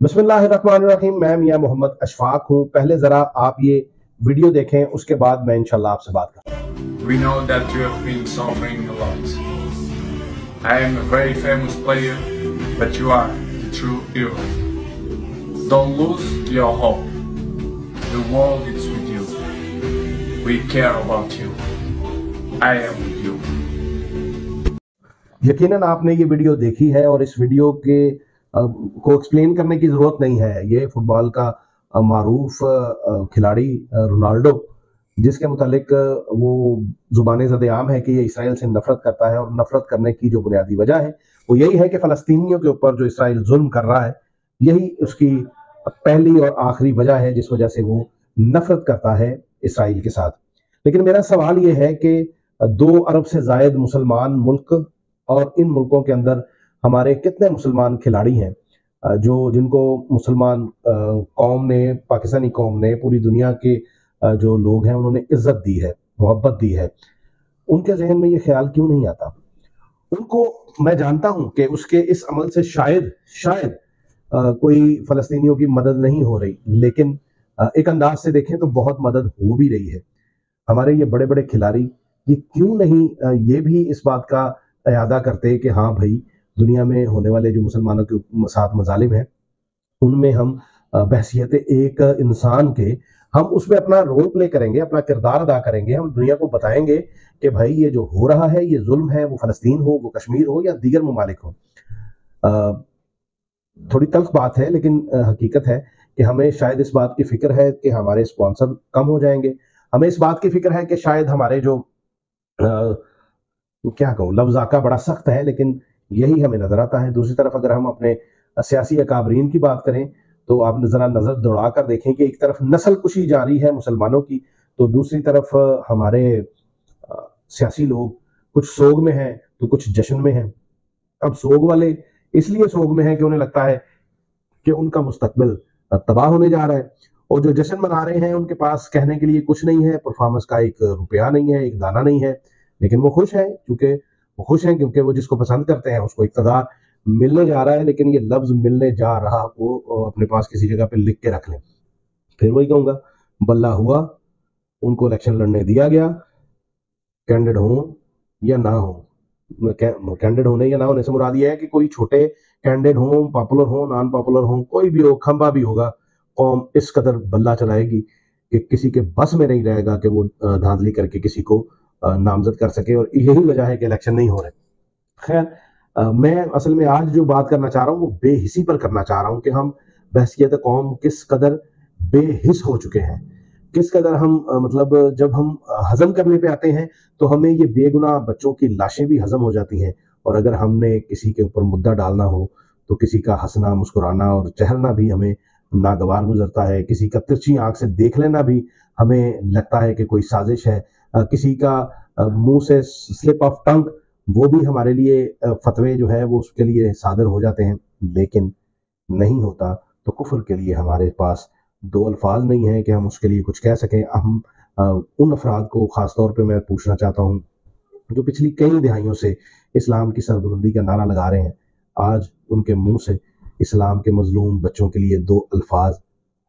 बिस्मिल्लाहिर्रहमानिर्रहीम मैं मियाँ मोहम्मद अशफाक हूँ पहले जरा आप ये वीडियो देखें उसके बाद मैं इंशाल्लाह आपसे बात करूँ We know that you have been suffering a lot. I am a very famous player, but you are the true hero. Don't lose your hope. The world is with you. We care about you. I am with you. यकीनन आपने ये video देखी है और इस video के अ, को explain करने की ज़रूरत नहीं है। ये फुटबॉल का मारूफ खिलाड़ी रोनाल्डो, जिसके मुतालिक वो ज़ुबान ज़देआम है कि ये इसराइल से नफरत करता है और नफरत करने की जो बुनियादी वजह है, वो यही है कि फ़लस्तीनियों के ऊपर जो इसराइल जुल्म कर रहा है, यही उसकी पहली और आखिरी वजह है जिस वजह से वो नफरत करता है इसराइल के साथ। लेकिन मेरा सवाल ये है कि दो अरब से जायद मुसलमान मुल्क और इन मुल्कों के अंदर हमारे कितने मुसलमान खिलाड़ी हैं जो जिनको मुसलमान कौम ने पाकिस्तानी कौम ने पूरी दुनिया के जो लोग हैं उन्होंने इज़्ज़त दी है मोहब्बत दी है। उनके जहन में ये ख्याल क्यों नहीं आता? उनको मैं जानता हूँ कि उसके इस अमल से शायद शायद अ, कोई फलस्तीनियों की मदद नहीं हो रही लेकिन अ, एक अंदाज से देखें तो बहुत मदद हो भी रही है। हमारे ये बड़े बड़े खिलाड़ी ये क्यों नहीं अ, ये भी इस बात का अदा करते कि हाँ भाई दुनिया में होने वाले जो मुसलमानों के साथ मजालिम हैं उनमें हम बहसीत एक इंसान के हम उसमें अपना रोल प्ले करेंगे अपना किरदार अदा करेंगे हम दुनिया को बताएँगे कि भाई ये जो हो रहा है ये जुल्म है वो फलस्तीन हो वो कश्मीर हो या दीगर ममालिक हो। थोड़ी तल्ख बात है लेकिन हकीकत है कि हमें शायद इस बात की फ़िक्र है कि हमारे स्पॉन्सर कम हो जाएँगे। हमें इस बात की फ़िक्र है कि शायद हमारे जो अ, क्या कहूँ लफ्ज आका बड़ा सख्त है लेकिन यही हमें नज़र आता है। दूसरी तरफ़ अगर हम अपने सियासी अकाबरीन की बात करें तो आप जरा नज़र दौड़ा कर देखें कि एक तरफ़ नस्ल कुशी जारी है मुसलमानों की तो दूसरी तरफ़ हमारे सियासी लोग कुछ सोग में हैं तो कुछ जश्न में हैं। अब सोग वाले इसलिए सोग में हैं कि उन्हें लगता है कि उनका मुस्तकबिल तबाह होने जा रहा है। और जो जश्न मना रहे हैं, उनके पास कहने के लिए कुछ नहीं है, परफॉर्मेंस का एक रुपया नहीं है, एक दाना नहीं है, लेकिन वो खुश है, क्योंकि खुश हैं क्योंकि वो जिसको पसंद करते हैं, उसको इकतदार मिलने जा रहा है, लेकिन ये लफ्ज मिलने जा रहा, वो अपने पास किसी जगह पे लिख के रख लें। फिर वही कहूँगा, बल्ला हुआ, उनको इलेक्शन लड़ने दिया गया कैंडिडेट हो या ना हो कैंडिडेट होने या ना होने से मुराद ये है कि कोई छोटे कैंडिडेट हो पॉपुलर हो नॉन पॉपुलर हो, कोई भी हो, खंबा भी होगा, कौम इस कदर बल्ला चलाएगी कि किसी के बस में नहीं रहेगा कि वो धांधली करके किसी को नामजद कर सके और यही वजह है कि इलेक्शन नहीं हो रहे। खैर मैं असल में आज जो बात करना चाह रहा हूँ, वो बेहिसी पर करना चाह रहा हूँ कि हम बहसीत कौम किस कदर बेहिस हो चुके हैं। किस कदर हम मतलब जब हम हजम करने पे आते हैं तो हमें ये बेगुनाह बच्चों की लाशें भी हजम हो जाती हैं। और अगर हमने किसी के ऊपर मुद्दा डालना हो तो किसी का हंसना, मुस्कुराना और चहलना भी हमें नागवार गुजरता है। किसी का तिरछी आँख से देख लेना भी हमें लगता है कि कोई साजिश है। किसी का मुँह से स्लिप ऑफ़ टंग वो भी हमारे लिए फतवे जो है, वो उसके लिए सादर हो जाते हैं। लेकिन नहीं होता तो कुफर के लिए हमारे पास दो अल्फाज नहीं है कि हम उसके लिए कुछ कह सकें। हम उन अफराद को ख़ास तौर पे मैं पूछना चाहता हूँ, जो पिछली कई दिहाइयों से इस्लाम की सरबुलंदी का नारा लगा रहे हैं। आज उनके मुँह से इस्लाम के मजलूम बच्चों के लिए दो अल्फाज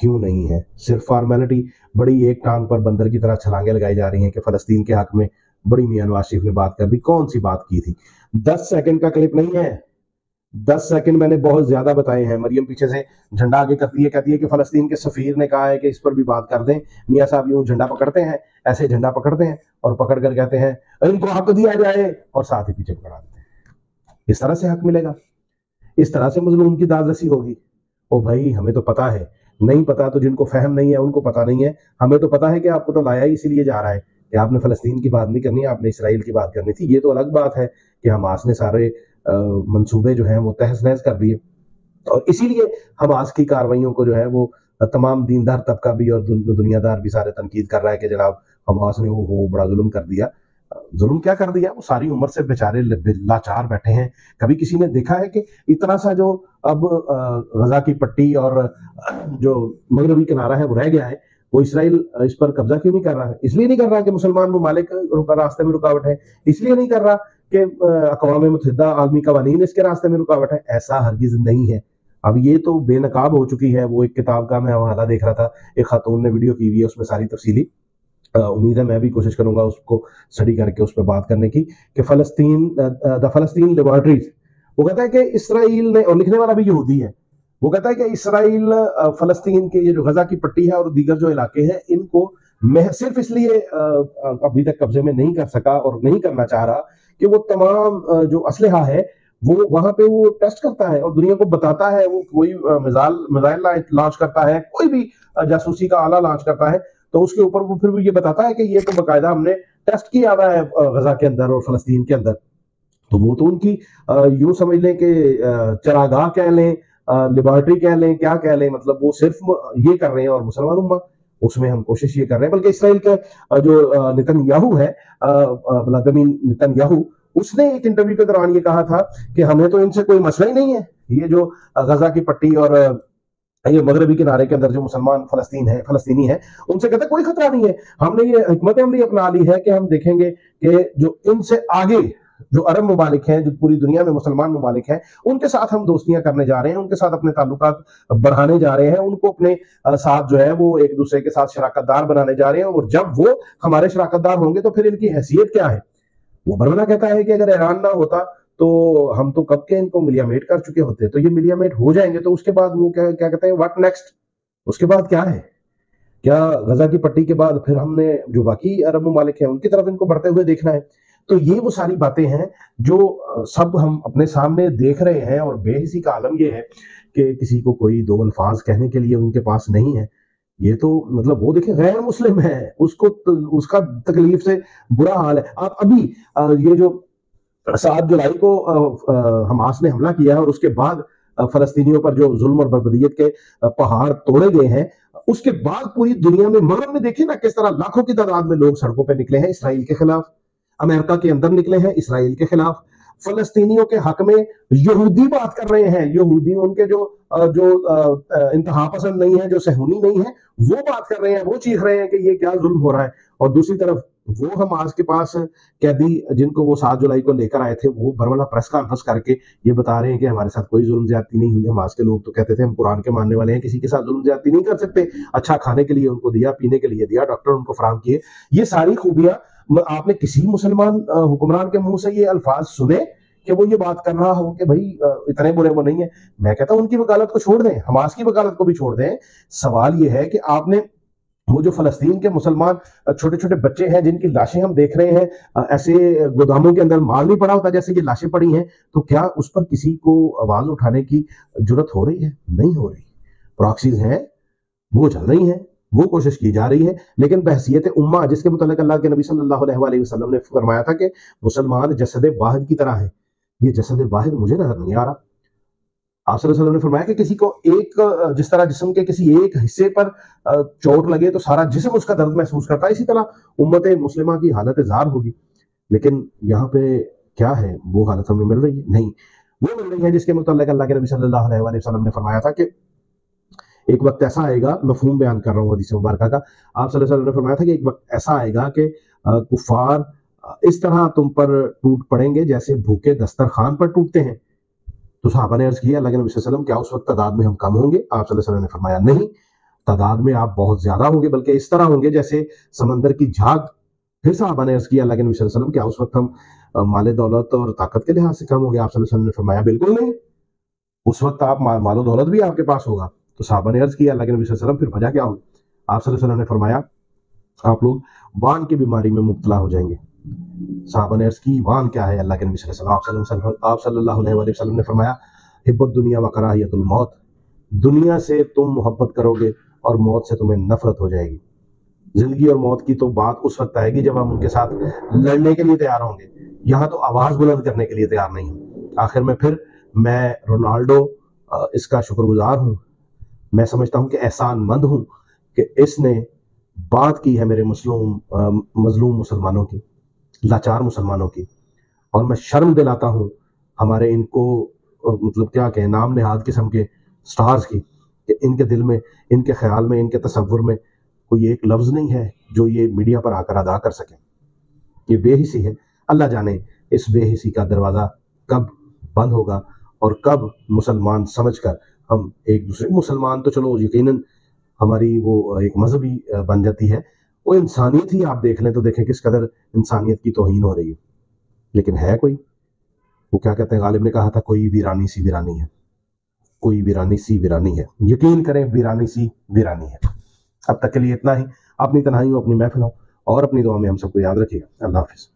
क्यों नहीं है? सिर्फ़ फॉर्मेलिटी बड़ी एक टांग पर बंदर की तरह छलांगे लगाई जा रही हैं कि फलस्तीन के हक में बड़ी मियाँ नवाज़ शरीफ ने बात कर दी। कौन सी बात की थी? दस सेकंड का क्लिप नहीं है। दस सेकंड मैंने बहुत ज़्यादा बताए हैं। मरियम पीछे से झंडा आगे करती है, कहती है कि फलस्तीन के सफीर ने कहा है कि इस पर भी बात कर दें। मियाँ साहब यूँ झंडा पकड़ते हैं, ऐसे झंडा पकड़ते हैं और पकड़ कर कहते हैं, इनको हक दिया जाए। और साथ ही पीछे पकड़ा देते हैं। इस तरह से हक मिलेगा। इस तरह से मजलूम की दादरसी होगी। ओ भाई, हमें तो पता है नहीं पता तो जिनको फहम नहीं है, उनको पता नहीं है। हमें तो पता है कि आपको तो लाया ही इसीलिए जा रहा है कि आपने फलस्तीन की बात नहीं करनी, आपने इसराइल की बात करनी थी। ये तो अलग बात है कि हमास ने सारे मंसूबे जो हैं वो तहस नहस कर दिए। और इसीलिए हमास की कार्रवाइयों को जो है वो तमाम दीनदार तबका भी और दुनियादार भी सारे तनकीद कर रहा है कि जनाब हमास ने वो वो बड़ा जुल्म कर दिया। जुल्म क्या कर दिया? वो सारी उम्र से बेचारे लाचार बैठे हैं। कभी किसी ने देखा है कि इतना सा जो अब गजा की पट्टी और जो मगरबी किनारा है, वो रह गया है। वो इसराइल इस पर कब्जा क्यों नहीं कर रहा? है इसलिए नहीं कर रहा कि मुसलमान ममालिक रास्ते में रुकावट है। इसलिए नहीं कर रहा कि अकवाम मुतहदा आलमी कवानीन इसके रास्ते में रुकावट है। ऐसा हरगिज नहीं है। अब ये तो बेनकाब हो चुकी है। वो एक किताब का मैं हवाला देख रहा था। एक खातून ने वीडियो की हुई है, उसमें सारी तफसीली। उम्मीद है, मैं भी कोशिश करूँगा उसको स्टडी करके उस पर बात करने की कि फ़लस्तीन द फ़लस्तीन लेबॉर्ट्रीज वो कहता है कि इसराइल ने, और लिखने वाला भी यहूदी है, वो कहता है कि इसराइल फ़लस्तीन के ये जो गजा की पट्टी है और दीगर जो इलाके हैं, इनको मैं सिर्फ़ इसलिए अभी तक कब्जे में नहीं कर सका और नहीं करना चाह रहा कि वो तमाम जो असलहा है, वो वहाँ पे वो टेस्ट करता है और दुनिया को बताता है, वो कोई मिजाइल मिजाइल लॉन्च करता है, कोई भी जासूसी का आला लॉन्च करता है तो उसके ऊपर वो फिर ये बताता है कि ये तो बाकायदा हमने टेस्ट किया हुआ है गजा के अंदर और फलस्तीन के अंदर। तो वो तो उनकी यूँ समझ लें कि चरागाह कह लें लिबर्टी कह लें, क्या कह लें मतलब वो सिर्फ़ ये कर रहे हैं और मुसलमान उम्मा, उसमें हम कोशिश ये कर रहे हैं। बल्कि इसराइल का जो नितन याहू है व्लादिमीर नितन याहू उसने एक इंटरव्यू के दौरान ये कहा था कि हमें तो इनसे कोई मसला ही नहीं है। ये जो गजा की पट्टी और ये मगरबी किनारे के अंदर जो मुसलमान फलस्तीन है, फलस्तीनी है, उनसे कहते कोई खतरा नहीं है। हमने ये हमत अमली अपना ली है कि हम देखेंगे कि जो इनसे आगे जो अरब ममालिक हैं, जो पूरी दुनिया में मुसलमान ममालिक हैं, उनके साथ हम दोस्तियाँ करने जा रहे हैं, उनके साथ अपने ताल्लुक बढ़ाने जा रहे हैं, उनको अपने साथ जो है वो एक दूसरे के साथ शराकतदार बनाने जा रहे हैं और जब वो हमारे शराकतदार होंगे तो फिर इनकी हैसियत क्या है? वो बरमना कहता है कि अगर ईरान ना होता तो हम तो कब के इनको मिलियामेट कर चुके होते? तो ये मिलियामेट हो जाएँगे तो उसके बाद वो क्या क्या कहते हैं व्हाट नेक्स्ट उसके बाद क्या है? क्या गजा की पट्टी के बाद फिर हमने जो बाकी अरब ममालिक हैं, उनकी तरफ़ इनको बढ़ते हुए देखना है? तो ये वो सारी बातें हैं जो सब हम अपने सामने देख रहे हैं और बेहिसी का आलम ये है कि किसी को कोई दो अल्फाज कहने के लिए उनके पास नहीं है। ये तो मतलब वो देखिए गैर मुस्लिम है, उसको उसका तकलीफ़ से बुरा हाल है। आप अभी ये जो सात जुलाई को हमास ने हमला किया है और उसके बाद फलस्तीनियों पर जो जुल्म और बरबदियत के पहाड़ तोड़े गए हैं, उसके बाद पूरी दुनिया में मगर में देखिए ना किस तरह लाखों की तादाद में लोग सड़कों पर निकले हैं इसराइल के खिलाफ। अमेरिका के अंदर निकले हैं इसराइल के खिलाफ। फलस्तीनियों के हक में यहूदी बात कर रहे हैं। यहूदी उनके जो जो इंतहा पसंद नहीं है, जो सहूनी नहीं है, वो बात कर रहे हैं, वो चीख रहे हैं कि ये क्या जुल्म हो रहा है। और दूसरी तरफ़ वो हम आज के पास कैदी जिनको वो सात जुलाई को लेकर आए थे, वो बरमला प्रेस कॉन्फ्रेंस करके ये बता रहे हैं कि हमारे साथ कोई जुल्म ज़्यादा नहीं हुई हम आज के लोग तो कहते थे हम कुरान के मानने वाले हैं, किसी के साथ जुल्म ज़्यादा नहीं कर सकते। अच्छा खाने के लिए उनको दिया, पीने के लिए दिया डॉक्टर उनको फराम किए। ये सारी खूबियाँ आपने किसी मुसलमान हुक्मरान के मुँह से ये अल्फाज सुने कि वो ये बात कर रहा हो कि भाई इतने बुरे वो नहीं है? मैं कहता हूँ, उनकी वकालत को छोड़ दें। हमास की वकालत को भी छोड़ दें। सवाल ये है कि आपने वो जो फलस्तीन के मुसलमान छोटे छोटे बच्चे हैं जिनकी लाशें हम देख रहे हैं ऐसे गोदामों के अंदर माल नहीं पड़ा होता जैसे ये लाशें पड़ी हैं तो क्या उस पर किसी को आवाज़ उठाने की ज़रूरत हो रही है? नहीं हो रही। प्रॉक्सीज हैं, वो चल रही हैं, वो कोशिश की जा रही है, लेकिन बहसीत उम्मा, जिसके मुतल अल्लाह के नबी सल्लल्लाहु वसल्लम ने फरमाया था कि मुसलमान जसद वाहिद की तरह है। ये जसद वाहिद मुझे नज़र नहीं आ रहा। आप वसल्लम ने फरमाया कि किसी को एक जिस तरह जिसम के किसी एक हिस्से पर चोट लगे तो सारा जिसम उसका दर्द महसूस करता है। इसी तरह उम्मत मुस्लिमा की हालत जार होगी। लेकिन यहाँ पे क्या है? वो हालत हमें मिल रही है? नहीं। वो मिल रही है जिसके मुतल अल्लाह के नबी सल्लल्लाहु अलैहि वसल्लम ने फरमाया था कि एक वक्त ऐसा आएगा मफहूम बयान कर रहा हूँ हदीस मुबारक का। आप वसल्लम ने फरमाया था कि एक वक्त ऐसा आएगा कि कुफार इस तरह तुम पर टूट पड़ेंगे जैसे भूखे दस्तरखान पर टूटते हैं। तो साहबा ने अर्ज़ किया अल्लाह के नबी वसल्लम, क्या उस वक्त तादाद में हम कम होंगे? आप वसल्लम ने फरमाया, नहीं। तादाद में आप बहुत ज़्यादा होंगे, बल्कि इस तरह होंगे जैसे समंदर की झाग। फिर साहबा ने अर्ज़ किया अल्लाह के नबी वसल्लम, क्या उस वक्त हम माले दौलत और ताकत के लिहाज से कम होंगे? आप वसल्लम ने फरमाया, बिल्कुल नहीं। उस वक्त आप मालो दौलत भी आपके पास होगा। तो साहबा ने अर्ज़ किया अल्लाह के नबी वसल्लम, फिर वजह क्या होगी? आप वसल्लम ने फरमाया, आप लोग वान की बीमारी में मुबतला हो जाएँगे। साहबा ने की वान क्या है? अल्लाह के नबी आप सल्लल्लाहु अलैहि वसल्लम ने फरमाया हिब्बत दुनिया व कराहियतुल मौत। दुनिया से तुम मोहब्बत करोगे और मौत से तुम्हें नफरत हो जाएगी। ज़िंदगी और मौत की तो बात उस वक्त आएगी जब हम उनके साथ लड़ने के लिए तैयार होंगे। यहाँ तो आवाज़ बुलंद करने के लिए तैयार नहीं हूँ। आखिर में फिर मैं रोनाल्डो इसका शुक्रगुजार हूँ। मैं समझता हूँ कि एहसान मंद हूँ कि इसने बात की है मेरे मुस्लिम मजलूम मुसलमानों की। लाचार मुसलमानों की। और मैं शर्म दिलाता हूँ हमारे इनको मतलब क्या कहें, नाम नेहाद किस्म के स्टार्स की, कि इनके दिल में, इनके ख्याल में, इनके तस्वुर में कोई एक लफ्ज़ नहीं है जो ये मीडिया पर आकर अदा कर सके। ये बेहिसी है। अल्लाह जाने इस बेहिसी का दरवाज़ा कब बंद होगा और कब मुसलमान समझकर हम एक दूसरे, मुसलमान तो चलो यकीनन हमारी वो एक मजहबी बन जाती है। वो इंसानियत ही आप देख लें तो देखें किस कदर इंसानियत की तोहन हो रही है। लेकिन है कोई? वो क्या कहते हैं? गालिब ने कहा था, कोई वीरानी सी वीरानी है। कोई वीरानी सी वीरानी है। यकीन करें, वीरानी सी वीरानी है। अब तक के लिए इतना ही। अपनी तनहाई हो अपनी महफिल हो और अपनी दुआ में हम सबको याद रखिएगा। अल्लाह हाफिज़।